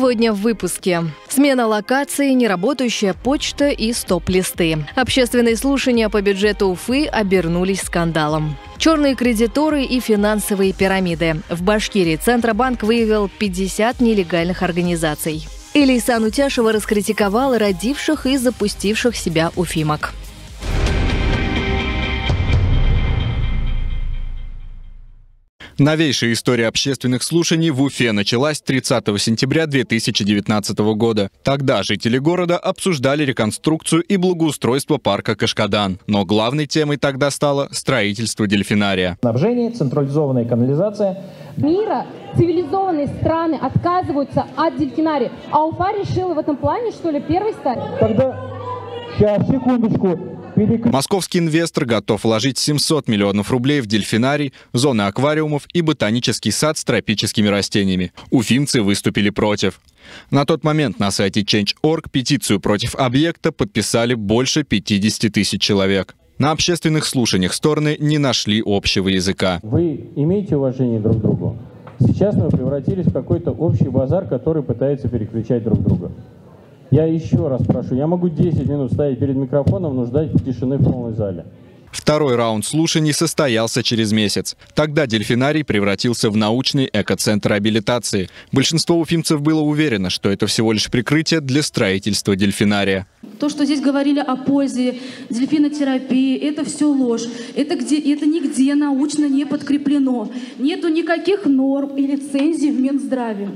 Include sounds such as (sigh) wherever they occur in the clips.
Сегодня в выпуске. Смена локации, неработающая почта и стоп-листы. Общественные слушания по бюджету Уфы обернулись скандалом. Черные кредиторы и финансовые пирамиды. В Башкирии Центробанк выявил 50 нелегальных организаций. Илисан Утяшева раскритиковала родивших и запустивших себя уфимок. Новейшая история общественных слушаний в Уфе началась 30 сентября 2019 года. Тогда жители города обсуждали реконструкцию и благоустройство парка Кашкадан. Но главной темой тогда стало строительство дельфинария. Снабжение, централизованная канализация. Мира цивилизованные страны отказываются от дельфинария. А Уфа решила в этом плане, что ли, первый стать? Тогда, сейчас, секундочку, Московский инвестор готов вложить 700 миллионов рублей в дельфинарий, зоны аквариумов и ботанический сад с тропическими растениями. Уфимцы выступили против. На тот момент на сайте Change.org петицию против объекта подписали больше 50 тысяч человек. На общественных слушаниях стороны не нашли общего языка. Вы имеете уважение друг к другу? Сейчас мы превратились в какой-то общий базар, который пытается переключать друг друга. Я еще раз прошу, я могу 10 минут стоять перед микрофоном, но ждать тишины в полной зале. Второй раунд слушаний состоялся через месяц. Тогда дельфинарий превратился в научный экоцентр абилитации. Большинство уфимцев было уверено, что это всего лишь прикрытие для строительства дельфинария. То, что здесь говорили о пользе дельфинотерапии, это все ложь. Это, где, это нигде научно не подкреплено. Нету никаких норм и лицензий в Минздраве.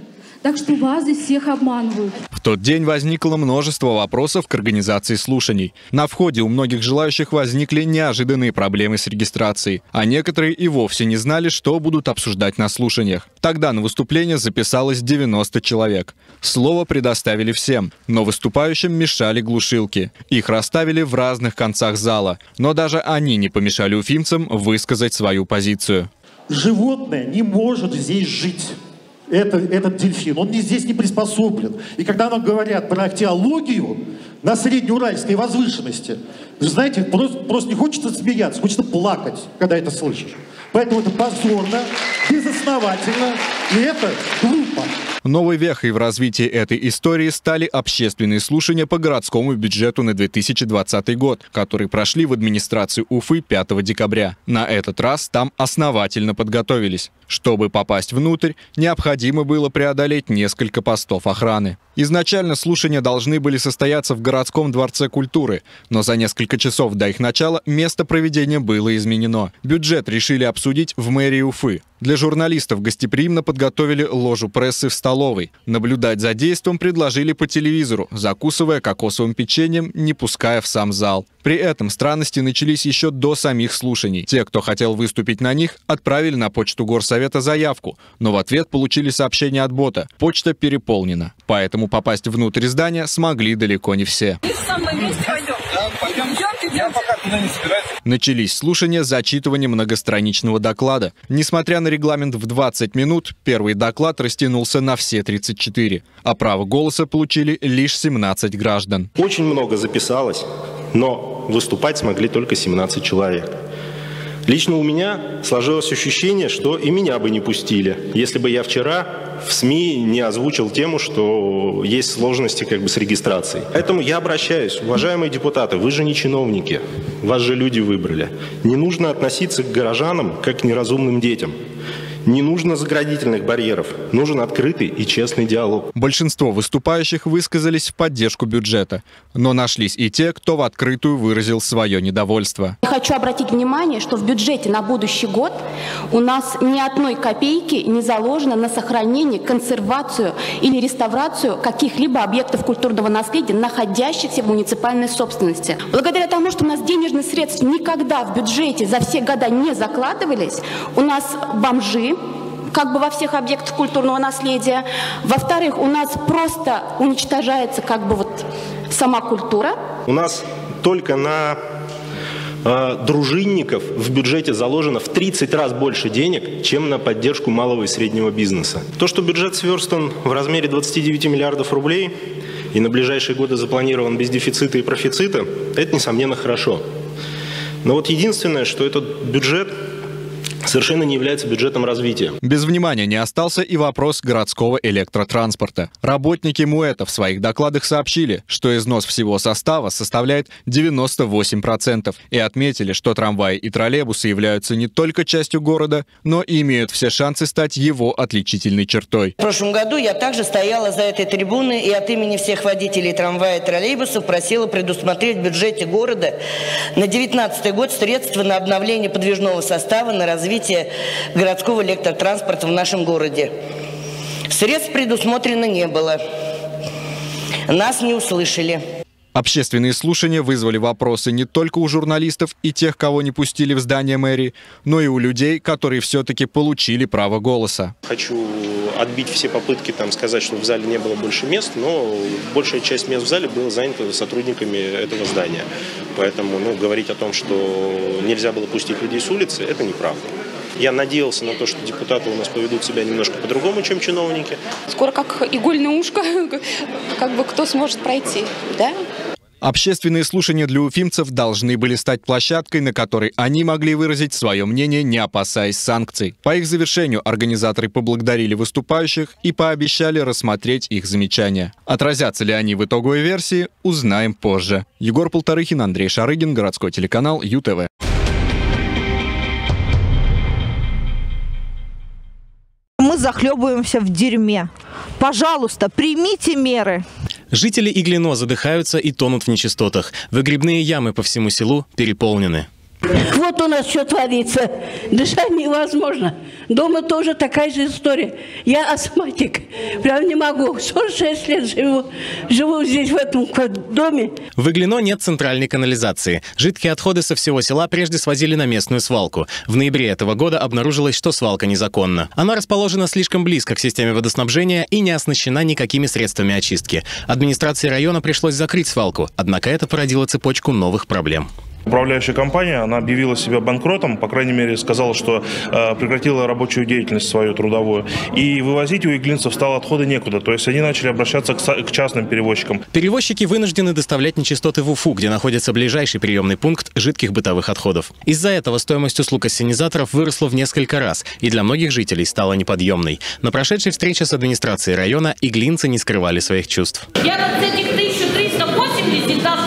Так что вас здесь всех обманывают. В тот день возникло множество вопросов к организации слушаний. На входе у многих желающих возникли неожиданные проблемы с регистрацией, а некоторые и вовсе не знали, что будут обсуждать на слушаниях. Тогда на выступление записалось 90 человек. Слово предоставили всем, но выступающим мешали глушилки. Их расставили в разных концах зала, но даже они не помешали уфимцам высказать свою позицию. Животное не может здесь жить это, этот дельфин, он не, здесь не приспособлен. И когда нам говорят про теологию на среднеуральской возвышенности, знаете, просто, просто не хочется смеяться, хочется плакать, когда это слышишь. Поэтому это позорно, безосновательно, и это глупо. Новой вехой в развитии этой истории стали общественные слушания по городскому бюджету на 2020 год, которые прошли в администрации Уфы 5 декабря. На этот раз там основательно подготовились. Чтобы попасть внутрь, необходимо было преодолеть несколько постов охраны. Изначально слушания должны были состояться в городском дворце культуры, но за несколько часов до их начала место проведения было изменено. Бюджет решили обсудить в мэрии Уфы. Для журналистов гостеприимно подготовили ложу прессы в столовой. Наблюдать за действом предложили по телевизору, закусывая кокосовым печеньем, не пуская в сам зал. При этом странности начались еще до самих слушаний. Те, кто хотел выступить на них, отправили на почту Горсовета заявку, но в ответ получили сообщение от бота. Почта переполнена. Поэтому попасть внутрь здания смогли далеко не все. Начались слушания зачитывания многостраничного доклада. Несмотря на регламент в 20 минут, первый доклад растянулся на все 34, а право голоса получили лишь 17 граждан. Очень много записалось, но выступать смогли только 17 человек. Лично у меня сложилось ощущение, что и меня бы не пустили, если бы я вчера в СМИ не озвучил тему, что есть сложности как бы с регистрацией. Поэтому я обращаюсь, уважаемые депутаты, вы же не чиновники, вас же люди выбрали. Не нужно относиться к горожанам как к неразумным детям. Не нужно заградительных барьеров, нужен открытый и честный диалог. Большинство выступающих высказались в поддержку бюджета, но нашлись и те, кто в открытую выразил свое недовольство. Хочу обратить внимание, что в бюджете на будущий год у нас ни одной копейки не заложено на сохранение, консервацию или реставрацию каких-либо объектов культурного наследия, находящихся в муниципальной собственности. Благодаря тому, что у нас денежные средства никогда в бюджете за все года не закладывались, у нас бомжи, как бы во всех объектах культурного наследия. Во-вторых, у нас просто уничтожается как бы вот сама культура. У нас только на э, дружинников в бюджете заложено в 30 раз больше денег, чем на поддержку малого и среднего бизнеса. То, что бюджет сверстан в размере 29 миллиардов рублей и на ближайшие годы запланирован без дефицита и профицита, это, несомненно, хорошо. Но вот единственное, что этот бюджет совершенно не является бюджетом развития. Без внимания не остался и вопрос городского электротранспорта. Работники МУЭТа в своих докладах сообщили, что износ всего состава составляет 98%, и отметили, что трамваи и троллейбусы являются не только частью города, но и имеют все шансы стать его отличительной чертой. В прошлом году я также стояла за этой трибуной и от имени всех водителей трамвая и троллейбусов просила предусмотреть в бюджете города на 2019 год средства на обновление подвижного состава на развитие городского электротранспорта в нашем городе. Средств предусмотрено не было. Нас не услышали. Общественные слушания вызвали вопросы не только у журналистов и тех, кого не пустили в здание мэрии, но и у людей, которые все-таки получили право голоса. Хочу отбить все попытки там сказать, что в зале не было больше мест, но большая часть мест в зале была занята сотрудниками этого здания. Поэтому ну, говорить о том, что нельзя было пустить людей с улицы, это неправда. Я надеялся на то, что депутаты у нас поведут себя немножко по-другому, чем чиновники. Скоро как игольное ушко, как бы кто сможет пройти, да? Общественные слушания для уфимцев должны были стать площадкой, на которой они могли выразить свое мнение, не опасаясь санкций. По их завершению организаторы поблагодарили выступающих и пообещали рассмотреть их замечания. Отразятся ли они в итоговой версии, узнаем позже. Егор Полторыхин, Андрей Шарыгин, городской телеканал ЮТВ. Захлебываемся в дерьме. Пожалуйста, примите меры. Жители Иглино задыхаются и тонут в нечистотах. Выгребные ямы по всему селу переполнены. Вот у нас что творится. Дышать невозможно. Дома тоже такая же история. Я астматик. Прям не могу. 46 лет живу. Живу здесь, в этом доме. В Иглино нет центральной канализации. Жидкие отходы со всего села прежде свозили на местную свалку. В ноябре этого года обнаружилось, что свалка незаконна. Она расположена слишком близко к системе водоснабжения и не оснащена никакими средствами очистки. Администрации района пришлось закрыть свалку, однако это породило цепочку новых проблем. Управляющая компания, она объявила себя банкротом, по крайней мере, сказала, что э, прекратила рабочую деятельность свою трудовую. И вывозить у иглинцев стало отходы некуда. То есть они начали обращаться к, к частным перевозчикам. Перевозчики вынуждены доставлять нечистоты в Уфу, где находится ближайший приемный пункт жидких бытовых отходов. Из-за этого стоимость услуг ассенизаторов выросла в несколько раз и для многих жителей стала неподъемной. На прошедшей встрече с администрацией района иглинцы не скрывали своих чувств. Я вот этих 1380 должна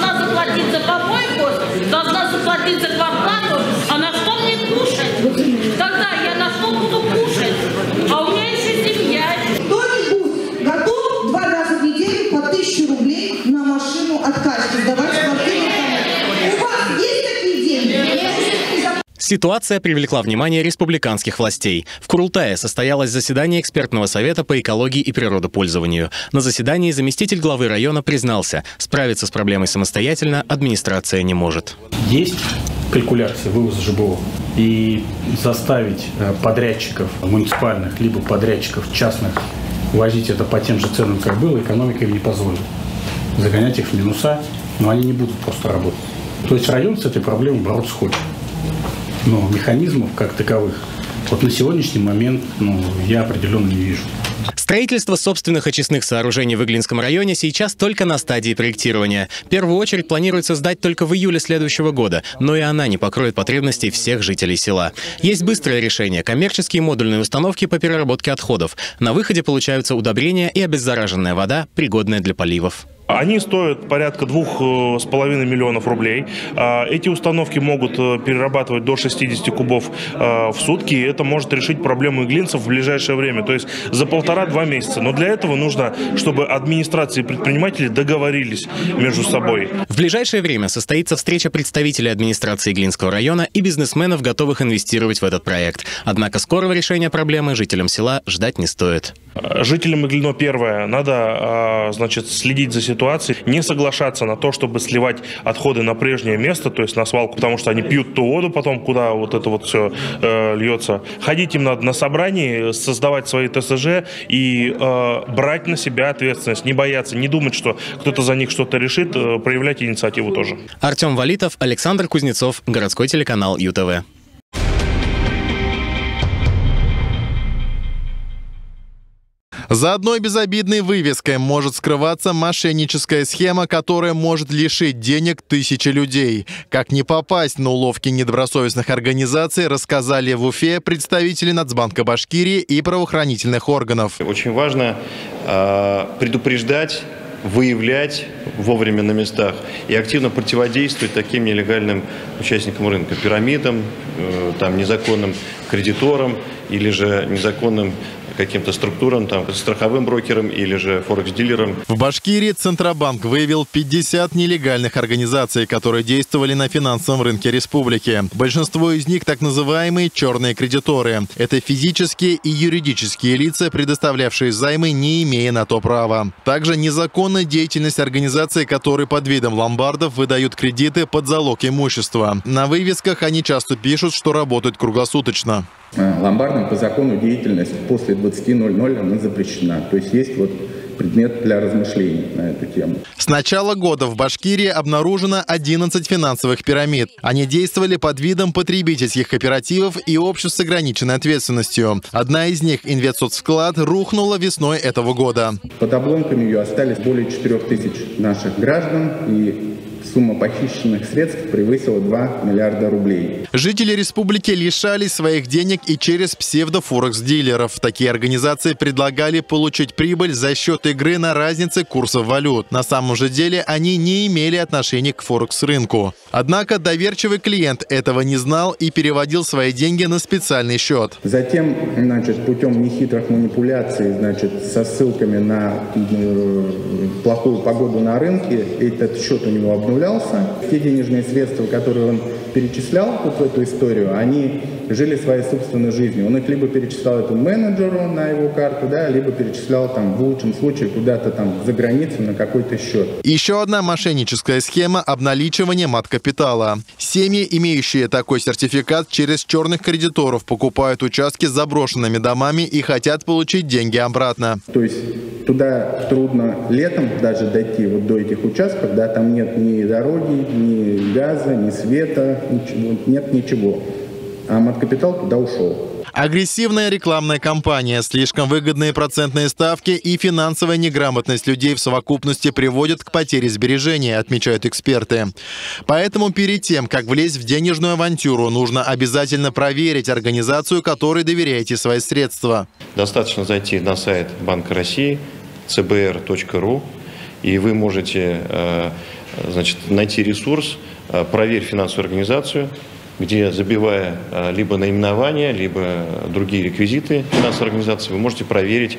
Ситуация привлекла внимание республиканских властей. В Курултае состоялось заседание экспертного совета по экологии и природопользованию. На заседании заместитель главы района признался, справиться с проблемой самостоятельно администрация не может. Есть калькуляция вывоза ЖБО и заставить э, подрядчиков муниципальных либо подрядчиков частных возить это по тем же ценам, как было, экономика им не позволит. Загонять их в минуса, но они не будут просто работать. То есть район с этой проблемой бороться хочет но механизмов как таковых вот на сегодняшний момент ну, я определенно не вижу. Строительство собственных очистных сооружений в Иглинском районе сейчас только на стадии проектирования. Первую очередь планируется сдать только в июле следующего года, но и она не покроет потребностей всех жителей села. Есть быстрое решение – коммерческие модульные установки по переработке отходов. На выходе получаются удобрения и обеззараженная вода, пригодная для поливов. Они стоят порядка двух э, с половиной миллионов рублей. А, эти установки могут э, перерабатывать до 60 кубов э, в сутки. И это может решить проблему иглинцев в ближайшее время, то есть за полтора-два месяца. Но для этого нужно, чтобы администрации и предприниматели договорились между собой. В ближайшее время состоится встреча представителей администрации Иглинского района и бизнесменов, готовых инвестировать в этот проект. Однако скорого решения проблемы жителям села ждать не стоит. Жителям Иглино первое, надо а, значит, следить за ситуацией, не соглашаться на то, чтобы сливать отходы на прежнее место, то есть на свалку, потому что они пьют ту воду потом, куда вот это вот все э, льется. Ходить им надо на собрании, создавать свои ТСЖ и э, брать на себя ответственность, не бояться, не думать, что кто-то за них что-то решит, э, проявлять инициативу тоже. Артем Валитов, Александр Кузнецов, городской телеканал ЮТВ. За одной безобидной вывеской может скрываться мошенническая схема, которая может лишить денег тысячи людей. Как не попасть на уловки недобросовестных организаций, рассказали в Уфе представители Нацбанка Башкирии и правоохранительных органов. Очень важно э, предупреждать выявлять вовремя на местах и активно противодействовать таким нелегальным участникам рынка, пирамидам, э, там, незаконным кредиторам или же незаконным каким-то структурам, там, страховым брокерам или же форекс-дилерам. В Башкирии Центробанк выявил 50 нелегальных организаций, которые действовали на финансовом рынке республики. Большинство из них так называемые черные кредиторы. Это физические и юридические лица, предоставлявшие займы, не имея на то права. Также незаконная деятельность организаций, которые под видом ломбардов выдают кредиты под залог имущества. На вывесках они часто пишут, что работают круглосуточно. Э, ломбардам по закону деятельность после 20.00 она запрещена. То есть есть вот предмет для размышлений на эту тему. С начала года в Башкирии обнаружено 11 финансовых пирамид. Они действовали под видом потребительских кооперативов и обществ с ограниченной ответственностью. Одна из них, Инвестсоцвклад, рухнула весной этого года. Под обломками ее остались более 4 тысяч наших граждан и Сумма похищенных средств превысила 2 миллиарда рублей. Жители республики лишались своих денег и через псевдофорекс-дилеров. Такие организации предлагали получить прибыль за счет игры на разнице курсов валют. На самом же деле они не имели отношения к Форекс-рынку. Однако доверчивый клиент этого не знал и переводил свои деньги на специальный счет. Затем, значит, путем нехитрых манипуляций, значит, со ссылками на э, плохую погоду на рынке, этот счет у него обнулился обновлялся. Те денежные средства, которые он перечислял вот в эту историю, они жили своей собственной жизнью. Он их либо перечислял этому менеджеру на его карту, да, либо перечислял там в лучшем случае куда-то там за границу на какой-то счет. Еще одна мошенническая схема обналичивания мат-капитала. Семьи, имеющие такой сертификат, через черных кредиторов покупают участки с заброшенными домами и хотят получить деньги обратно. То есть туда трудно летом даже дойти вот до этих участков, да, там нет ни дороги, ни газа, ни света, нет ничего а маткапитал туда ушел. Агрессивная рекламная кампания, слишком выгодные процентные ставки и финансовая неграмотность людей в совокупности приводят к потере сбережения, отмечают эксперты. Поэтому перед тем, как влезть в денежную авантюру, нужно обязательно проверить организацию, которой доверяете свои средства. Достаточно зайти на сайт Банка России cbr.ru, и вы можете э, значит, найти ресурс «Проверь финансовую организацию», где забивая а, либо наименование, либо другие реквизиты финансовой организации, вы можете проверить,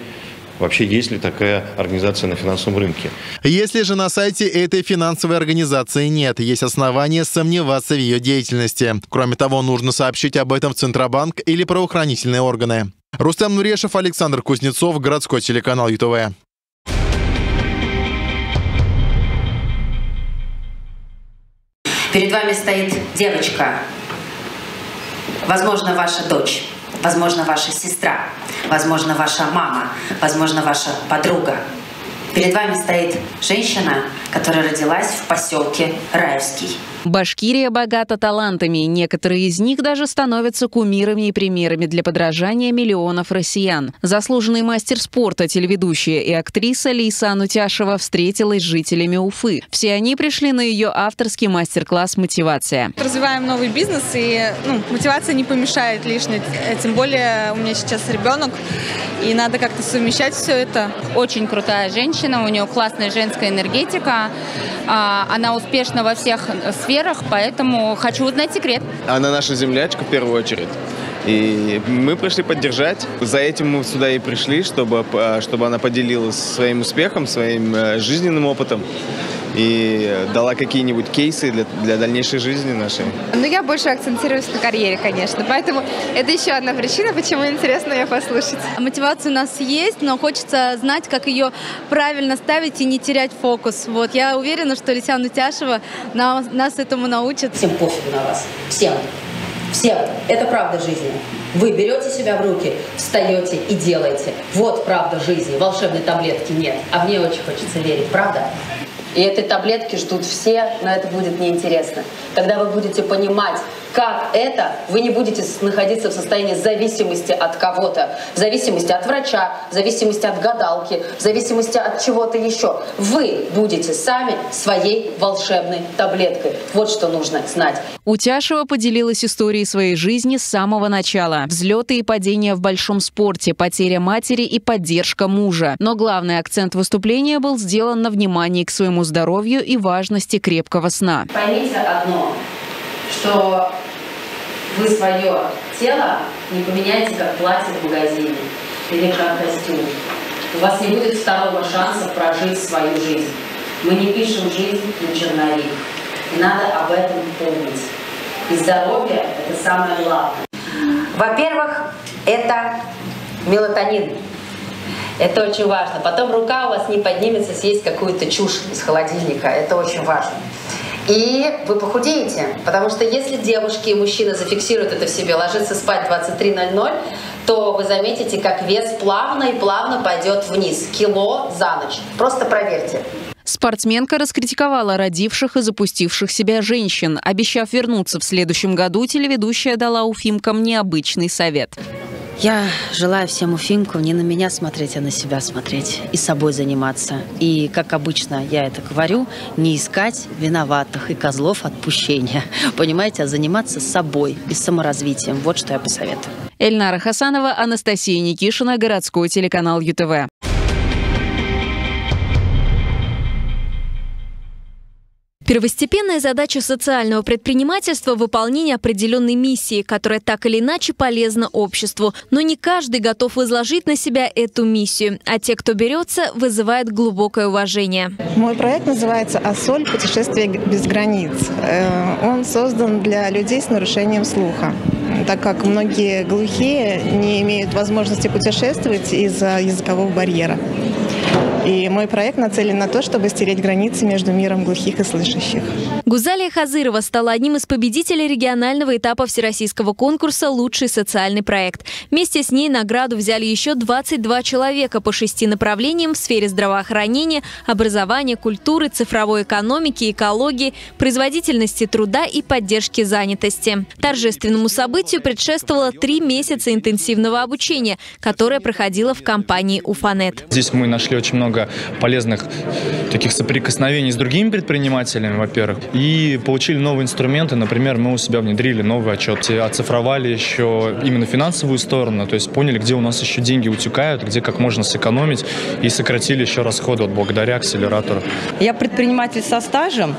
вообще есть ли такая организация на финансовом рынке. Если же на сайте этой финансовой организации нет, есть основания сомневаться в ее деятельности. Кроме того, нужно сообщить об этом в Центробанк или правоохранительные органы. Рустам Нурешев, Александр Кузнецов, городской телеканал ЮТВ. Перед вами стоит девочка. Возможно, ваша дочь, возможно, ваша сестра, возможно, ваша мама, возможно, ваша подруга. Перед вами стоит женщина, которая родилась в поселке Раевский. Башкирия богата талантами, некоторые из них даже становятся кумирами и примерами для подражания миллионов россиян. Заслуженный мастер спорта, телеведущая и актриса Лиса Анутяшева встретилась с жителями Уфы. Все они пришли на ее авторский мастер-класс «Мотивация». Развиваем новый бизнес, и ну, мотивация не помешает лишней. Тем более у меня сейчас ребенок, и надо как-то совмещать все это. Очень крутая женщина, у нее классная женская энергетика, а, она успешна во всех сферах, поэтому хочу узнать секрет. Она наша землячка в первую очередь. И мы пришли поддержать. За этим мы сюда и пришли, чтобы, а, чтобы она поделилась своим успехом, своим э, жизненным опытом и дала какие-нибудь кейсы для, для дальнейшей жизни нашей. Ну, я больше акцентируюсь на карьере, конечно. Поэтому это еще одна причина, почему интересно ее послушать. Мотивация у нас есть, но хочется знать, как ее правильно ставить и не терять фокус. Вот. Я уверена, что Лисяна Утяшева нас, нас этому научит. Всем пофиг на вас. Всем. Всем. Это правда жизни. Вы берете себя в руки, встаете и делаете. Вот правда жизни. Волшебной таблетки нет. А мне очень хочется верить. Правда? И этой таблетки ждут все, но это будет неинтересно. Когда вы будете понимать, как это вы не будете находиться в состоянии зависимости от кого-то, в зависимости от врача, в зависимости от гадалки, в зависимости от чего-то еще. Вы будете сами своей волшебной таблеткой. Вот что нужно знать. Утяшева поделилась историей своей жизни с самого начала. Взлеты и падения в большом спорте, потеря матери и поддержка мужа. Но главный акцент выступления был сделан на внимании к своему здоровью и важности крепкого сна. Поймите одно, что вы свое тело не поменяете как платье в магазине или как костюм. У вас не будет второго шанса прожить свою жизнь. Мы не пишем жизнь на черновик. И надо об этом помнить. И здоровье – это самое главное. Во-первых, это мелатонин. Это очень важно. Потом рука у вас не поднимется съесть какую-то чушь из холодильника. Это очень важно. И вы похудеете, потому что если девушки и мужчины зафиксируют это в себе, ложиться спать 23.00, то вы заметите, как вес плавно и плавно пойдет вниз, кило за ночь. Просто проверьте. Спортсменка раскритиковала родивших и запустивших себя женщин. Обещав вернуться в следующем году, телеведущая дала уфимкам необычный совет. Я желаю всем уфимкам не на меня смотреть, а на себя смотреть и собой заниматься. И, как обычно я это говорю, не искать виноватых и козлов отпущения. (laughs) Понимаете, а заниматься собой и саморазвитием. Вот что я посоветую. Эльнара Хасанова, Анастасия Никишина, городской телеканал ЮТВ. Первостепенная задача социального предпринимательства – выполнение определенной миссии, которая так или иначе полезна обществу. Но не каждый готов возложить на себя эту миссию, а те, кто берется, вызывает глубокое уважение. Мой проект называется «Ассоль. Путешествие без границ». Э, он создан для людей с нарушением слуха так как многие глухие не имеют возможности путешествовать из-за языкового барьера. И мой проект нацелен на то, чтобы стереть границы между миром глухих и слышащих. Гузалия Хазырова стала одним из победителей регионального этапа всероссийского конкурса «Лучший социальный проект». Вместе с ней награду взяли еще 22 человека по шести направлениям в сфере здравоохранения, образования, культуры, цифровой экономики, экологии, производительности труда и поддержки занятости. Торжественному событию предшествовало три месяца интенсивного обучения, которое проходило в компании «Уфанет». Здесь мы нашли очень много много полезных таких соприкосновений с другими предпринимателями, во-первых, и получили новые инструменты. Например, мы у себя внедрили новый отчет, оцифровали еще именно финансовую сторону, то есть поняли, где у нас еще деньги утекают, где как можно сэкономить, и сократили еще расходы вот благодаря акселератору. Я предприниматель со стажем,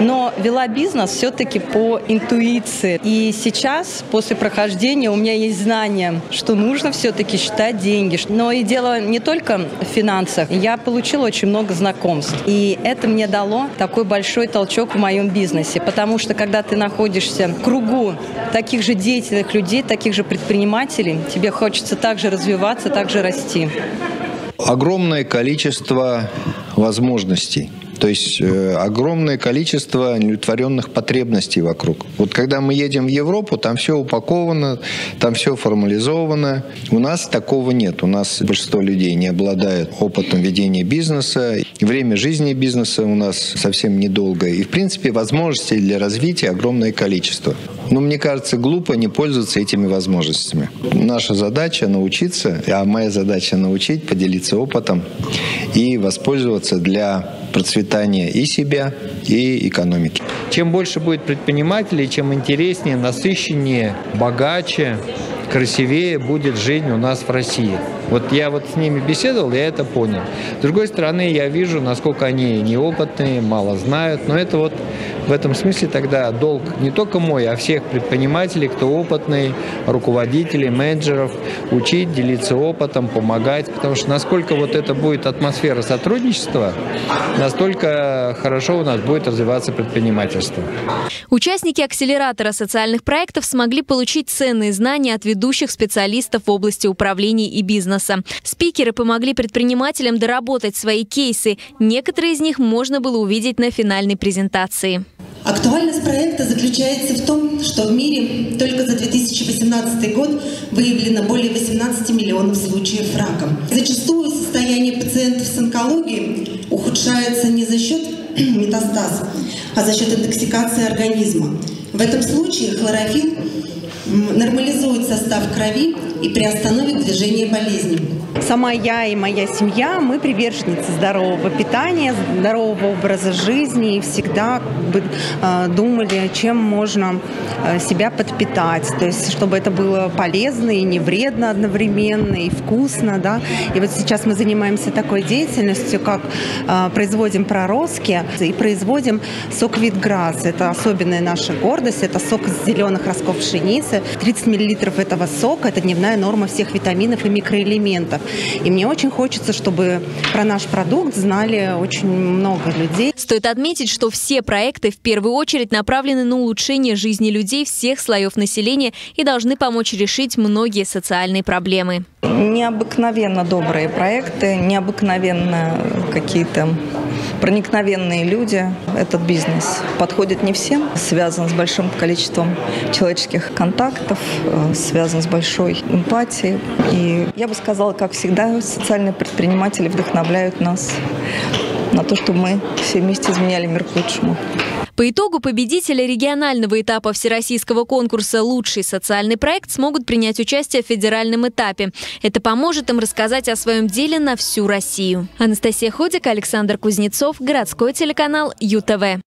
но вела бизнес все-таки по интуиции. И сейчас, после прохождения, у меня есть знание, что нужно все-таки считать деньги. Но и дело не только в финансах. Я получила очень много знакомств. И это мне дало такой большой толчок в моем бизнесе. Потому что, когда ты находишься в кругу таких же деятельных людей, таких же предпринимателей, тебе хочется также развиваться, также расти. Огромное количество возможностей. То есть э, огромное количество неудовлетворенных потребностей вокруг. Вот когда мы едем в Европу, там все упаковано, там все формализовано. У нас такого нет. У нас большинство людей не обладает опытом ведения бизнеса. Время жизни бизнеса у нас совсем недолгое. И, в принципе, возможностей для развития огромное количество. Но мне кажется, глупо не пользоваться этими возможностями. Наша задача научиться, а моя задача научить, поделиться опытом и воспользоваться для процветания и себя, и экономики. Чем больше будет предпринимателей, чем интереснее, насыщеннее, богаче, красивее будет жизнь у нас в России. Вот я вот с ними беседовал, я это понял. С другой стороны, я вижу, насколько они неопытные, мало знают, но это вот в этом смысле тогда долг не только мой, а всех предпринимателей, кто опытный, руководителей, менеджеров, учить, делиться опытом, помогать, потому что насколько вот это будет атмосфера сотрудничества, настолько хорошо у нас будет развиваться предпринимательство. Участники акселератора социальных проектов смогли получить ценные знания от ведущих специалистов в области управления и бизнеса. Спикеры помогли предпринимателям доработать свои кейсы. Некоторые из них можно было увидеть на финальной презентации. Актуальность проекта заключается в том, что в мире только за 2018 год выявлено более 18 миллионов случаев рака. Зачастую состояние пациентов с онкологией ухудшается не за счет (clears throat) метастаз, а за счет интоксикации организма. В этом случае хлорофилл нормализует состав крови и приостановит движение болезни. Сама я и моя семья, мы приверженницы здорового питания, здорового образа жизни и всегда э, думали, чем можно э, себя подпитать. То есть, чтобы это было полезно и не вредно одновременно, и вкусно. Да? И вот сейчас мы занимаемся такой деятельностью, как э, производим проростки и производим сок Витграсс. Это особенная наша гордость. Это сок из зеленых ростков пшеницы. 30 миллилитров этого сока – это дневная норма всех витаминов и микроэлементов. И мне очень хочется, чтобы про наш продукт знали очень много людей. Стоит отметить, что все проекты в первую очередь направлены на улучшение жизни людей всех слоев населения и должны помочь решить многие социальные проблемы. Необыкновенно добрые проекты, необыкновенно какие-то проникновенные люди. Этот бизнес подходит не всем, связан с большим количеством человеческих контактов, э, связан с большой эмпатией. И я бы сказала, как всегда, социальные предприниматели вдохновляют нас на то, чтобы мы все вместе изменяли мир к лучшему. По итогу победители регионального этапа всероссийского конкурса «Лучший социальный проект» смогут принять участие в федеральном этапе. Это поможет им рассказать о своем деле на всю Россию. Анастасия Ходик, Александр Кузнецов, городской телеканал ЮТВ.